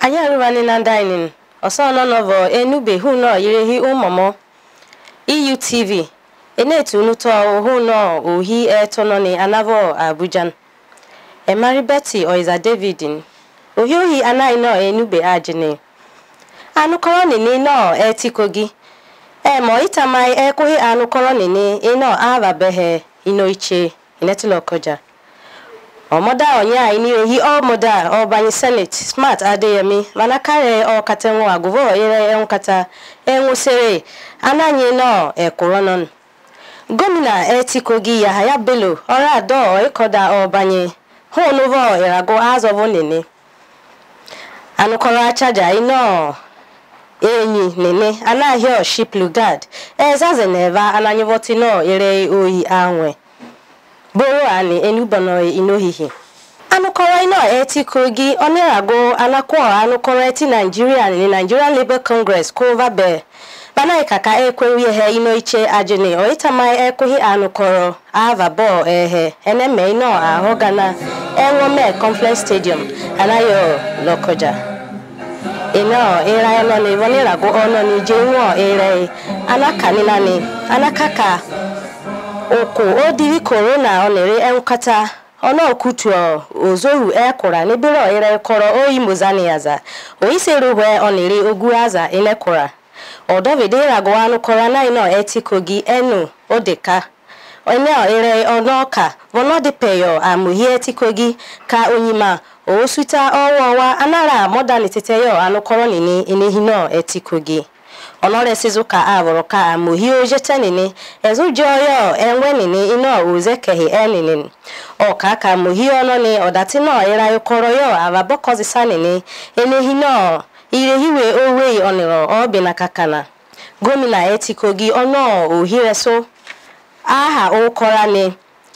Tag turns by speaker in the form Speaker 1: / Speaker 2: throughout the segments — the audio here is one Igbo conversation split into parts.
Speaker 1: anyị arụbani na ọsọ ọsọnọ nọvọ enube hụ yiri hunọ yirehi ụmọmọ e tv enetu n'ụtọ nutọ hunọ ohi etonọni anavọ abuja emari beti oiza david ohi ohi anaghị nọ enube ajini anukọrọ nini nọ etikogi emo itamai ekwughị anukọrọ nini ịnọ avabehe ino iche inetulọkọja ọmọdá ọ̀yìn àìní èyí ọmọdá ọbanye senate smart adeyemi manakare ọkàtà ẹ̀wọ̀n àgùvọ̀ ẹ̀rẹ̀ nkata kàtà anáyẹ náà ẹ̀kúrọ̀ náà. gómìnà ẹtì kogi yahaya bello ọ̀rẹ́ àdọ́ ẹ̀kọ́dà ọbànyin hóun nùvọ̀ ìràgọ́ nìní. anukọ̀rọ̀ iná nìní ẹ̀ zazẹ̀ bowo ani enubanoye inohihi anukọrọ iná ẹ ti kogi oníràgó alákọọ anukọrọ ti nàìjíríà ní nigerian labour congress kó vabẹ bana ikaka ekwewi ehe ino iche ajini oitama ekwehi anukọrọ avabọ ehe eneme iná ahọ gana enwome conference stadium anayo lọkọjà iná ira ẹnọ ni oníràgó ọnọ ni jẹ wọn ire anakanilani anakaka. uku odiri korona onere enkata ona okutuo ozoru ekora nebiro ire kọrọ oyi mozaniaza oiseruhwe onere oguaza inekora e odovidera gowanu korona ino etikogi enu odeka onye ere ọnọka vonodipeyo amuhie gị ka onyima osuta ọwa ọwa anara modalititeyo anukoronini inehino e e gị. oloresizu ka avuru ka amuhi ojetenini ezujoyo enwenini ina uzekehi eninin Ọka ka muhi ononi odatino ira ikoroyo avabokozisanini enehino irehiwe owei oniro obina kakana gómìnà ẹ ti kogi ọ̀nà òhìrẹ́sọ áhà Aha kọ́ra ni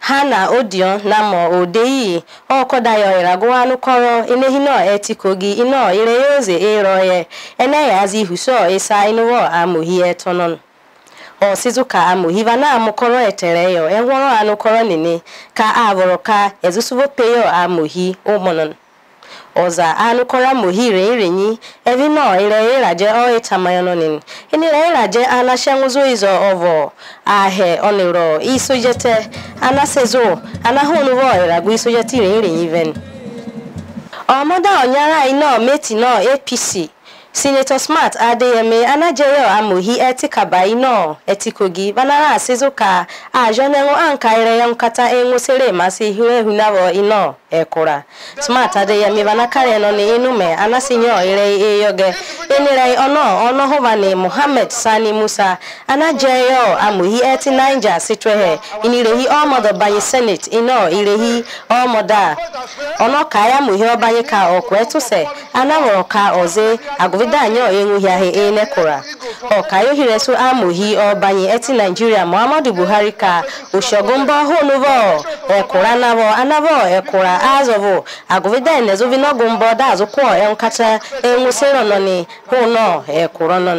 Speaker 1: ha na odion namo odeyi okodayo iragowanu koro enehino etikogi ino ireyoze eroye eneyazi huso esa inuwo amuhi etonon osizuka amuhiva na amukoro etereyo enworo anukoro nini ka avoro ka ezusuvo peyo amuhi umonon oza anukora muhire irenyi evino ire iraje o itamayononin inire iraje anashenguzo izo ovo ahe oniro isujete anasezo anahunuvo iragu isujete ire irenyi ven ọmọdé ọ̀nyára iná mẹ́tì náà apc Senator Smart Adeyemi Anajeyo Amohi eti kabaino eti kogi banara asizuka ajonengo anka ireyon kata engusere masi hiwe hunavo ino ekura Smart Adeyemi banakare no ni inume anasinyo ire eyoge enire ono ono hovani Muhammad Sani Musa Anajeyo Amohi eti Niger sitwehe inirehi omodo banyi Senate ino irehi omoda ono kaya muhi obanye ka okwetuse anaworo ka oze agwa obodo e anyị ọ enweghị ahịa ene kwụra ọka yohiresu amụghị ọbanye eti naijiria muhammadu buhari ka oshogumba honuvo ekwụra anabo anabo ekwụra azọvo a enezovinogumbọ dazụkwọ enkacha enwusịrọnọni hụnọ ekwụrọnọn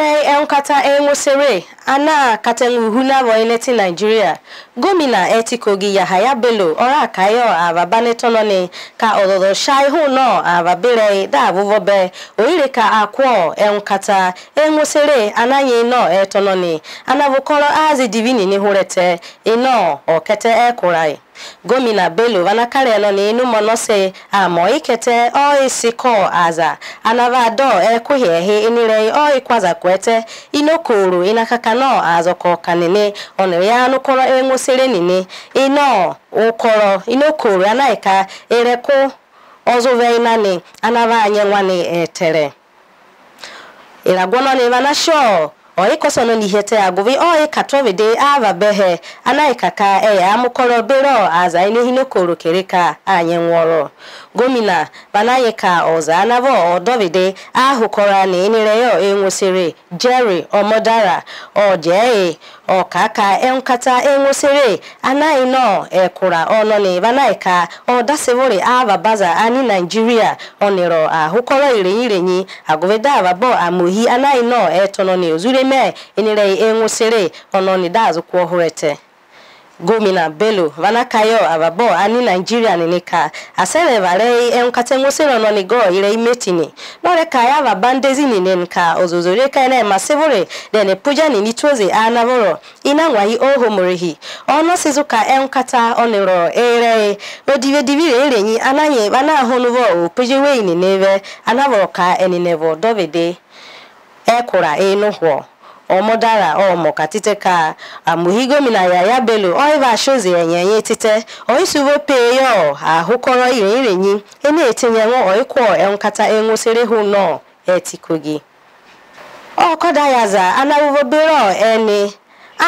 Speaker 1: abẹ́rẹ́ ẹ̀ńkátá ẹ̀ńwọ́sẹ̀rẹ̀ aná katenguhula wọ̀nyẹ́lẹ́tì nàìjíríà gómìnà ẹtì kogi yahaya bello ọ̀rá àkáyọ̀ àbábánitọ́nà ni ka ọ̀dọ̀dọ̀ ṣáíhù náà àbábẹ́rẹ́ dáàbòbọ̀ bẹ́ òyìnbó ka àkọ́ ẹ̀ńkátá ẹ̀ńwọ́sẹ̀rẹ̀ anáyẹ náà ẹ̀tọ́nà ni anábòkọ́rọ̀ áàzì dìbìnì ní húrẹ́tẹ̀ iná ọ̀kẹ́tẹ́ ẹ̀kúra yìí. gomina bello vanakarela n'enu monose amo ikete o isiko aza anavado ekuhiehi inirei o ikwaza kwete inokoro inakakano azoko kanene onere ya anukoro enwusiri nini ino ukoro inokoro anaika ereku ozuveinani anava anye nwani etere iragwono ni vanasho oye kosano ni a agove oye katrove de ava behe anaye kaka e amukoro bero aza ine hinokoro kereka anye nworo gómìnà banayika ọ̀zánàbọ̀ ọ̀dọ́bìdé ahùkọ́rani nírẹ́yọ̀ enwesịrị jerry ọmọdára ọ̀jẹ̀ẹ́ ọ̀kàkà ẹ̀ńkátà enwosere anáyínà ẹ̀kúra ọ̀nọ́ni banayika ọ̀dásẹ́wòrè àbàbàzà ní nàìjíríà ọ̀nìrọ̀ ahùkọ́rọ̀ ìrẹ̀yìn ìrẹ̀yìn àgọ́vẹ́dá àbàbọ̀ àmòhí anáyínà ẹ̀tọ́nọ́ni enwesịrị ẹ̀nìrẹ́yìn enwosere ọ̀nọ́ni dáàzùkú ọ̀húrẹ́tẹ̀. gomina bello vanakayo ababo ani nigeria ninika asene vare enkate ngosero nonigo ire imetini nore kaya vabandezi ninenka ozozore kaina masevore dene puja ninitoze anavoro inangwahi ohomorehi ono sizuka enkata onero ere odivedivire erenyi ananye vanahonuvo opejeweini neve anavoro ka eninevo dovede ekwura enuhwo ọmọ dára ọmọ ka títẹ ka àmúhígó mi yàyà bello ọ̀hìnbá ṣòzì ẹ̀yìn ẹ̀yìn títẹ ọ̀hìnṣubó pé yọ̀ àhúkọ́rọ̀ ìrìnrìnyìn ẹni ètìnyẹ wọn ọ̀hìnkọ́ ẹ̀húnkata ẹ̀húnṣeré hù náà ẹ̀ ti kogi. ọkọ̀ dayaza anáwó bẹ́rọ̀ ẹni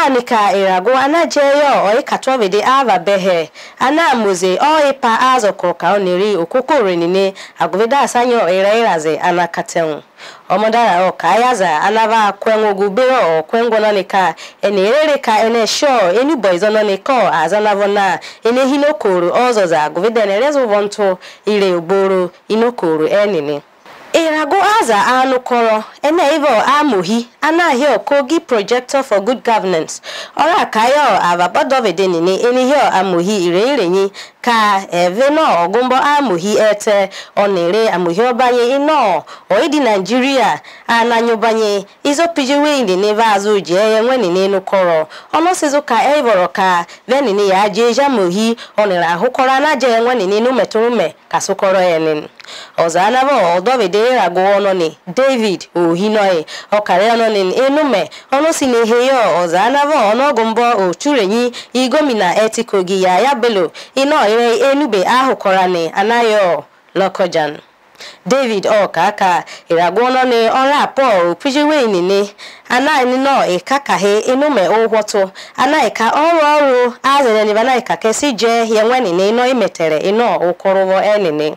Speaker 1: ani ka irago anajeyo oikatwavidi ava behe anamuze oipa azokoka oniri okukurenine aguvida asanyo irairaze anakateu omodara oka ayaza anava kwengu gubiro kwengu nonika enerereka enesho eniboizo noniko azanavona enehinokoro ozoza guvida enerezuvontu ire uboro inokoro enini Irago Aza anụkọrọ enable amuhi anahio kogi projector for good governance ora kayo avabadovedenine enihio amuhi irenrenyi ka eveno ogumbo amuhi ete onere amuhi obanye ino oidi Nigeria ananyobanye izo pijiwindi neve azụ ji ka ka ozalabo odove de rago ononi david ohinoi okare ononi enume onosini heyo ozalabo onogumbo ochurenyi igomina etikogi ya yabelo ino ire enube ahụkọrani anayo lokojan david ọkaka ịragwọnọni ọra pọl opijiweinine anainọ ịkakahe enume ụgwọtụ anaika ọrụ ọrụ azịrịnibanai kakesi jee yenwenine ino imetere ino ụkọrụwọ enine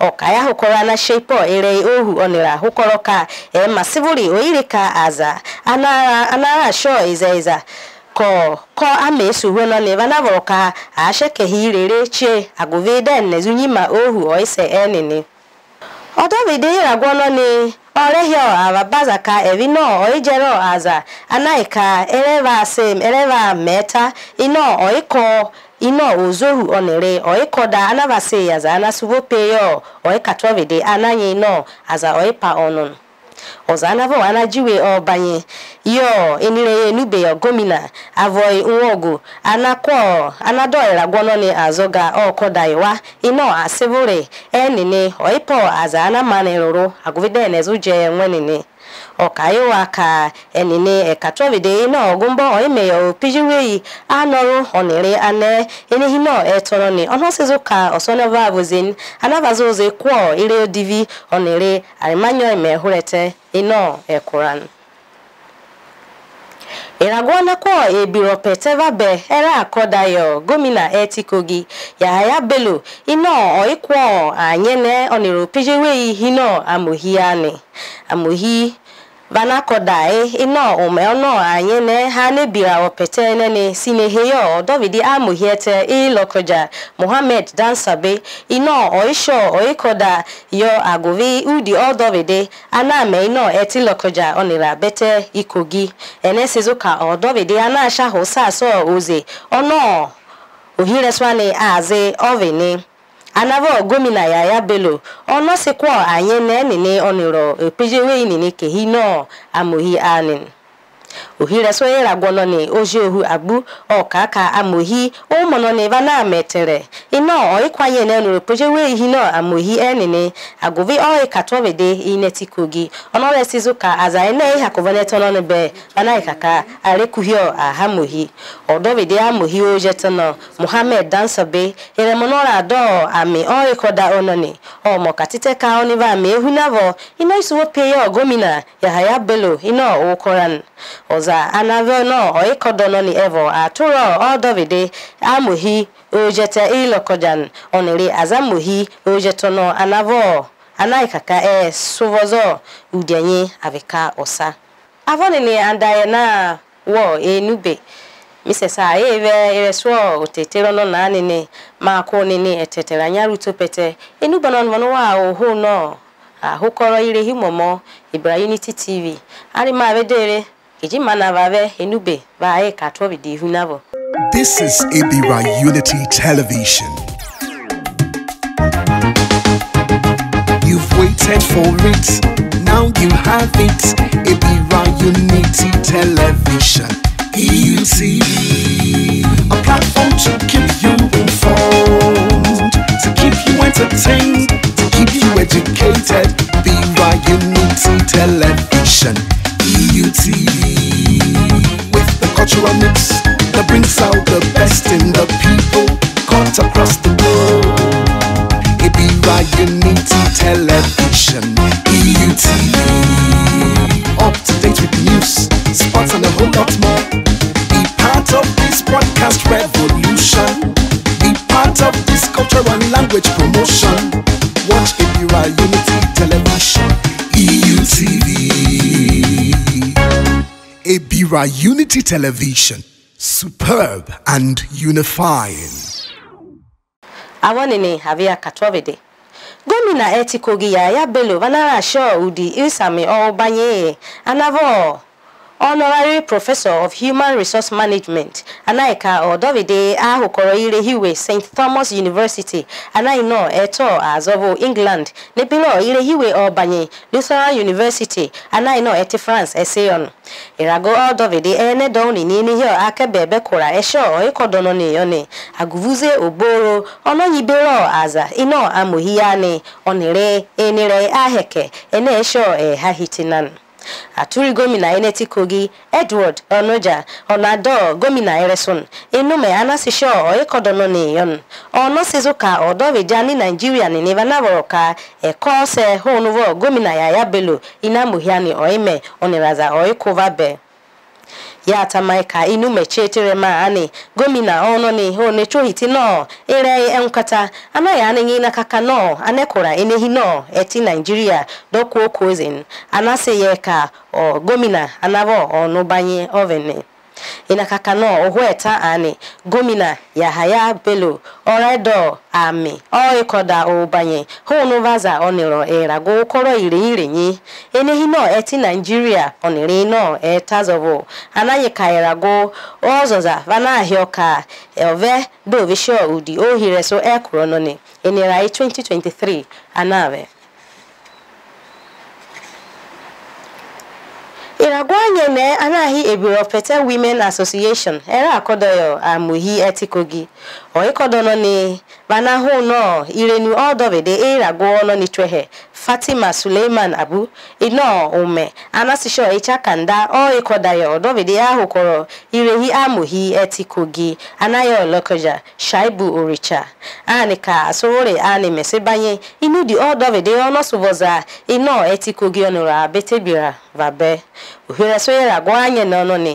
Speaker 1: ya okaya hukorana shepo ere ohu onira hukoroka e masivuri oirika aza anara anara sho iza iza ko ko amesu hweno ne vana voroka asheke hirere che aguviden ma ohu oise enini odovide iragwono ni orehio avabazaka evino oijero aza anaika ereva sem ereva meta ino oiko ime ozoru onere oikoda anabase yaza anasubo peyo oikatrovide ananye no aza oipa onun ọzanavọ anajiwe ọbanye yo enube ya gomina avoi nwogu anakwo anadoira gwononi azoga okodaiwa ino asivure enini oipo aza anamaniruru agụvidenezu je nwenini ịwa ka enine ekatrovide ina ogumbo oimeyo pijiwei anoru ọnịrị ane enihino etoroni onosizu ka osonevavuzin anavazuze kwo ire divi onere arimanyo imehurete ino ekuran ìràgwọ́nàkọ́ èbìrọ̀pẹ̀ tẹ́fàbẹ̀ ẹ̀rẹ́ àkọ́dayọ̀ gómìnà ẹ̀tìkọ́gì yàháyà bello vanakodai ino umeono anyene hanebira opetenene sineheyo dovidi amuhiete ilokoja mohammed dansabe ino oisho oikoda yo agovi udi odovide aname ino etilokoja onira bete ikogi enesizuka odovide anashaho saso oze ono ohireswani aze ovini anaghị bụ gomina yah yah bello ọ nọsịkwa anyị nae nne ọnụrọ ekpezi onwe nne nke i nọọ amụghị anị. ohira soyera gwolone ojehu abu okaka amohi omonone vana metere ino oikwaye nenuru pojewe ihino amohi enene agovi oikatobede inetikogi ka aza na-ehakọbanentị ene ihakovonetonon be vana ikaka arekuhio ahamohi odovede amohi ojetono muhammed dansobe eremonora ado ami oikoda onone omokatiteka oniva ami ehunavo ino isuwo peye ogomina yahaya bello ino okoran oz uza anaveno oikodono ni evo aturo odovide amuhi ojete ilokojan onere azamuhi ojetono anavo anaikaka e suvozo udenye avika osa avonini andaye na wo enube misesa eve eresuo otetero no etetera pete no no wa oho no ire himomo tv ari ma This is Ibira Unity Television. You've waited for it, now you have it. Ibira Accra Unity Television, superb and unifying. Awanini havia Gomi na etikogi ya ya belo vanara sho udi isami o banye anavo Honorary Professor of Human Resource Management, Anaika Odovide Ahukoroire Hiwe, St. Thomas University, Anaino Eto Azovo, England, Nipilo Ire Hiwe Obanye, Lutheran University, Anaino Eti France, Eseon. Irago Odovide Ene Doni Nini Hio Akebe Bekora Esho Oikodono Niyone, Aguvuze Oboro, Ono Yibero Aza, Ino Amuhiane, Onire Enire Aheke, Ene Esho E Hahitinan. atụrụ gomina enétí kogi edward onoja onado gomina eresun enume anasisho oyekodono neyon onosizuka odoveja ní nàìjíríà ní nivanavoroka ẹkọ ọsẹ gomina yaya bello inamuhiani oime oniraza ya atamika tere cherema ani gomina ono ni one chohiti no ere enkata e anaghị anaghị na kaka no anekura enehi no eti naijiria dokuo kozin anasị ya ka ọ gomina anabọ ọnụ banye oveni inakakano ohweta ani gomina yahaya bello ọrẹdọ àmì ọikọdà òbànyẹ hóunúvàzà ọnìràn ẹràgó kọrọ ìrìnyìrìnyì eléyìí náà ẹtí nàìjíríà ọnìrìn náà ẹtàzọbọ anáyíká ẹràgó ọzọzà vanáhíọkà ẹọvẹ bẹọvẹsọ òdì òhìrẹsọ ẹkùrọ nọni ẹnìràyí 2023 anáàbẹ. anya na anaghị ebiro pete women association era akodoyo amuhi etikogi oikodono ni na hu no irenu odovede iragwo ọnọ ni twehe fatima suleiman abu ino ume anasisho kanda o ikodayo dovidi ahụ kọrọ irehi amụhi etikogi anaghị olokoja shaibu oricha ani ka asụrụri ani banye inu di o dovidi onosuvoza ino etikogi onura betebira vabe ohere sonyera anya na n'ọnụ ni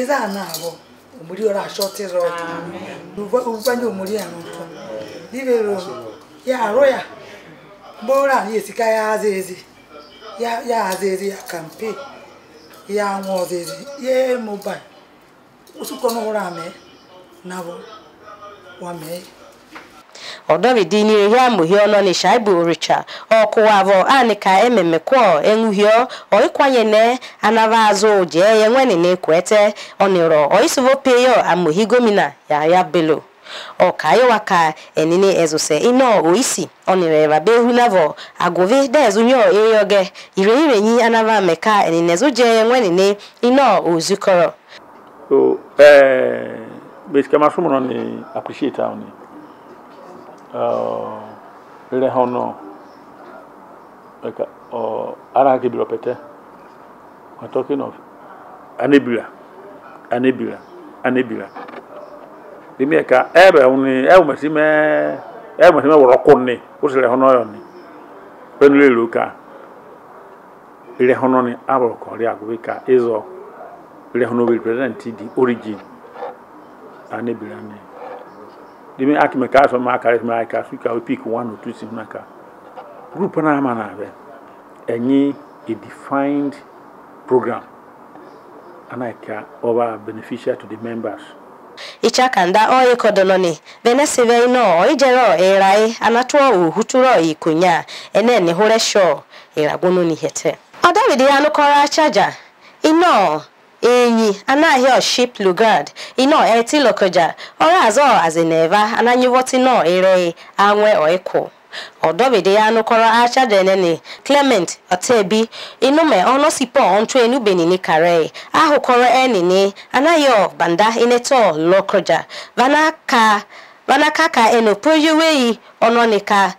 Speaker 1: eza nabo omuriora ashotirodi uvanye omuriya noto nivero yaroya mbora yesika yazezi yazezi ya kampe yanwozezi ye mobile usukonohora me nabo wameye odowidini hiamuhio nonisha ibu richa okuwavo anika ememekwo enuhio oikwanyene anava azụ jee ya nwenene kwete oniro oisivopeyo amuhigomina yaya belo okayowaka enini ezuse ino oisi onireva behunavo agovi dezunyo eyoge ireirenyi anava meka eninezu jee nwenene ino ozukoro so eh, basically masumro ni appreciate awni Uh, rere ha ara ha kebiri opete we're talking of anebira anebira anebira dimi ka ebe uni ewu mesime ewu mesime woro kunni usere hono yo ni penu le luka ile hono ni abro ko ri dimi aki me kaa fɛn maa kaa fɛn maa kaa fi kaa pick one or two things na kaa group naa ma naa bɛ ɛnye a defined program And ana ɛka ɔba beneficial to the members. ichakanda oyikodoloni e veneseveino oijero e erai anatuo uhuturo ikunya e eneni huresho iragununi hete odavidi anukora chaja ino enyi anahia ship lugard ino eti lokoja ora azo azineva ananyivoti no ire anwe oiku odobede ya anukoro acha denene clement otebi inume ono sipo ontu enu benini kare e. ahukoro enini anayo banda ineto lokoja vanaka vanaka ka eno poyeweyi ononika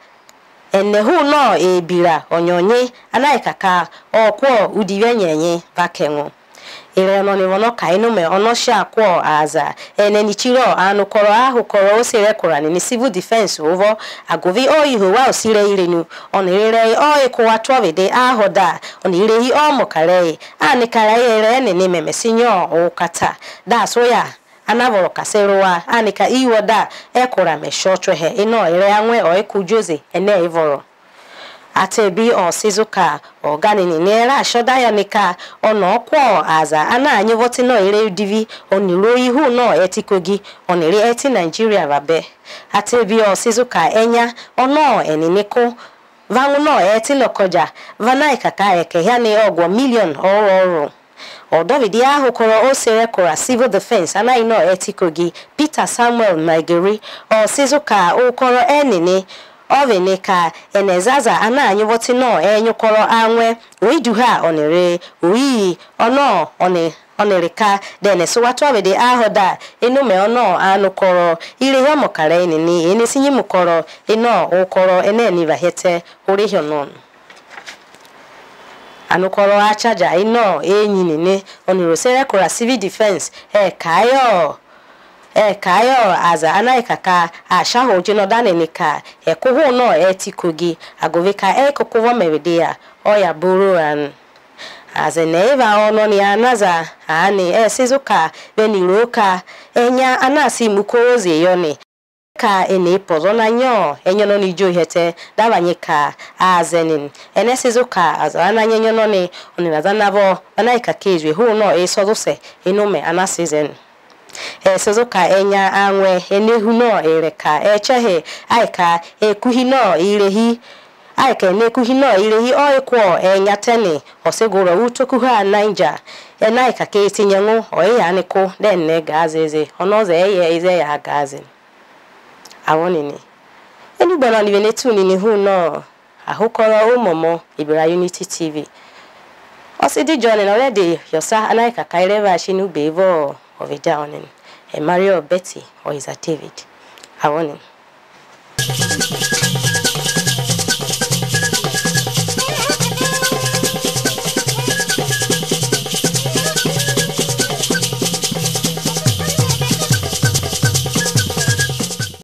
Speaker 1: enehu no ebira onyonye anaikaka okwo udiwenyenye vakenwu ịrịọnọ nịrọnọ ka ịnụme ọnọchi akwọ aza enenichiro anụkọrọ ahụ kọrọ osere kụrani ni civil defense ụvọ agovi oiho wa osire irenu ọnirere oikuwa twovide ahoda ọnirehi ọmụkare anikara ere enene memesinyo ụkata dasoya anavoro kaserowa anika iwoda ekwura meshọchwehe ịnọ ire anwe oiku jose ene ivoro ate bi osizuka oganini nera ashodaya mika ona okwo aza ana anyovoti no ire udivi oniro ihu no etikogi onire eti nigeria rabe ate bi ka enya ono eniniko vangu no eti lokoja vanai kaka eke yani ogwo million oro oro ọdọbidi ahụ kọrọ osere kọra civil defense anaghị nọ etikogi peter samuel maigeri ọsịzụ ka ụkọrọ enini ni ovenika enezaza ananyi wotino enyukoro anwe oiduha onere oyi ono one onerika dene suwatwabede ahoda enume ono anukoro ilihya mukare enini enisinyi mukoro eno ukoro eneni vahete orihyo nonu anukoro achaja ino enyinini oniroserekora civil defense ekayo ẹ kayo aza anaika ka ashaho jino daneni ka ẹ kuhu no ẹ tikogi agove ka ẹ kokovo mewedia oya buru an aze neva ono ni anaza ani ẹ sizuka beniroka enya anasi mukoroze yoni ka ene pozo na nyo enyo no ni jo hete dabanye ka azenin na sizo ka aza na nyo nọ ni oni bazana bo anaika kejwe hu no e sozose inume ana season esozoka enya anwe elehuno ereka echehe aika ekuhino irehi aika enekuhino irehi oikwo enyateni osiguro utokuha naija enaika ka etinyenwu oiyaniku denne gaazeze onozo eye eze ya gaazi awonini enugbana nivenetunini huno ahukoro umomo ibira unity tv osidi johnny already yosa anaika kaireva shinugbe ivo of a Downing, a Mario or Betty or is activity. David. I want him.